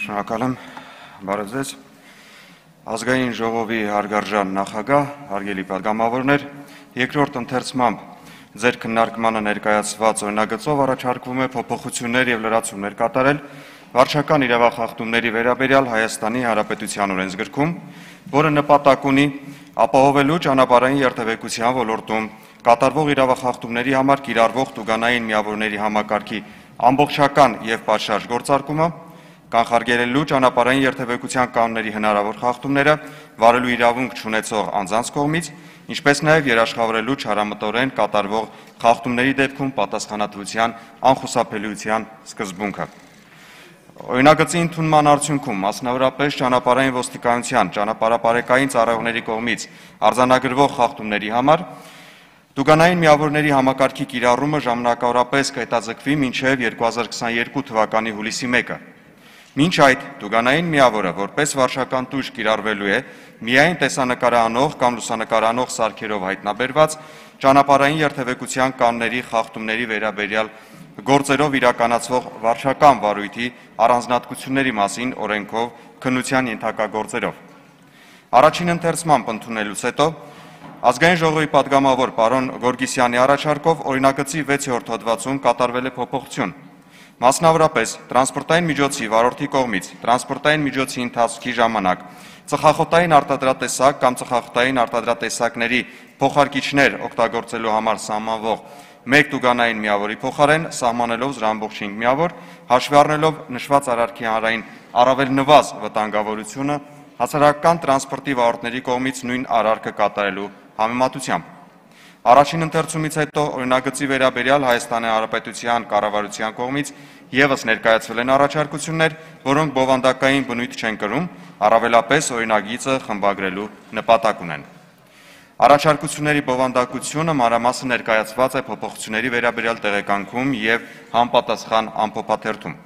Շնորհակալ եմ։ Բարև ձեզ։ Ազգային ժողովի հարգարժան նախագահ, հարգելի պատգամավորներ, երկրորդ ընթերցմամբ ձեր քննարկմանը ներկայացված օրինագծով առաջարկվում է փոփոխություններ եւ լրացումներ կատարել վարչական իրավախախտումների վերաբերյալ Հայաստանի Հանրապետության օրենսգրքում, որը նպատակ ունի ապահովելու ճանապարհային երթևեկության ոլորտում կատարվող իրավախախտումների համար կիրառվող տուգանային միավորների համակարգի ամբողջական եւ պատշաճ գործարկումը կանխարգելելու ճանապարհային երթևեկության կանոնների հնարավոր խախտումները վարելու իրավունք չունեցող անձանց կողմից, ինչպես նաև երաշխավորելու չարամտորեն կատարվող խախտումների դեպքում պատասխանատվության անխուսափելիության սկզբունքը։ Օրինագծի ընդունման արդյունքում մասնավորապես ճանապարհային ոստիկանության ճանապարհապարեկային ծառայողների կողմից արձանագրվող խախտումների համար Տուգանային միավորների համակարգի կիրառումը ժամանակավորապես կհետաձգվի մինչև 2022 թվականի հուլիսի 1-ը։ Մինչ այդ Տուգանային միավորը որպես վարշական տույժ կիրառվելու է միայն տեսանկարանող կամ լուսանկարանող սարքերով հայտնաբերված ճանապարհային երթևեկության կանոնների խախտումների վերաբերյալ գործերով իրականացվող վարշական վարույթի առանձնատկությունների մասին օրենքով քննության ենթակայգործերով։ Առաջին ընթերցմամբ ընդունելուց հետո Ազգային ժողովի падգամավոր պարոն Գորգիսյանի առաջարկով օրինագծի 6-րդ հոդվածում կատարվել է փոփոխություն, Մասնավորապես, տրանսպորտային միջոցի վարորդի կողմից տրանսպորտային միջոցի ընթացքի ժամանակ ծխախոտային արտադրատեսակ կամ ծխախոտային արտադրատեսակների փոխարկիչներ օգտագործելու համար սահմանվող մեկ տուգանային միավորի փոխարեն սահմանելով զրամբող 5 միավոր, հաշվի առնելով նշված արարքի հանրային առավել նվազ վտանգավորությունը հասարակական տրանսպորտի վարորդների կողմից նույն արարքը կատարելու համեմատությամբ։ Առաջին ընթերցումից հետո օրինագծի վերաբերյալ Հայաստանի Հանրապետության կառավարության կողմից ևս ներկայացվել են առաջարկություններ, որոնք բովանդակային բնույթ չեն կրում, առավելապես օրինագիծը խմբագրելու նպատակ ունեն։ Առաջարկությունների բովանդակությունը մանրամասն ներկայացված է փոփոխությունների վերաբերյալ տեղեկանքում եւ համապատասխան ամփոփաթերթում։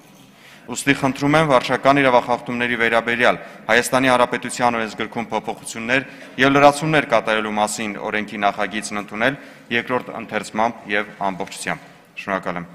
Ուստի խնդրում եմ վարչական իրավախախտումների վերաբերյալ Հայաստանի Հանրապետության օրենսգրքում փոփոխություններ եւ լրացումներ կատարելու մասին օրենքի նախագիծն ընդունել երկրորդ ընթերցմամբ եւ ամբողջությամբ։ Շնորհակալ եմ։